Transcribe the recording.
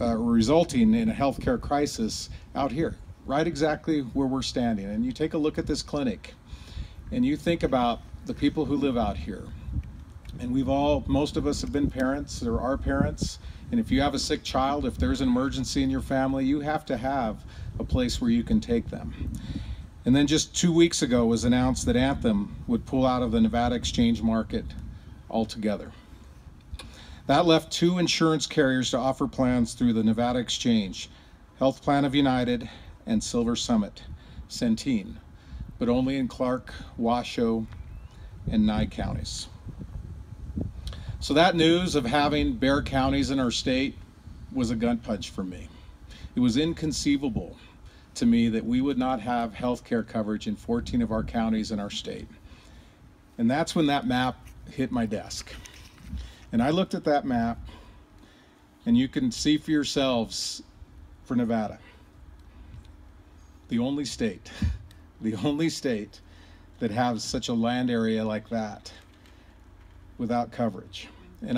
uh, resulting in a healthcare crisis out here, right exactly where we're standing. And you take a look at this clinic and you think about the people who live out here. And we've all, most of us have been parents or are parents. And if you have a sick child, if there's an emergency in your family, you have to have a place where you can take them. And then just two weeks ago was announced that Anthem would pull out of the Nevada exchange market altogether. That left two insurance carriers to offer plans through the Nevada Exchange, Health Plan of United and Silver Summit, Centene, but only in Clark, Washoe, and Nye counties. So that news of having bare counties in our state was a gut punch for me. It was inconceivable to me that we would not have health care coverage in 14 of our counties in our state. And that's when that map hit my desk. And I looked at that map, and you can see for yourselves for Nevada, the only state, the only state that has such a land area like that without coverage. And I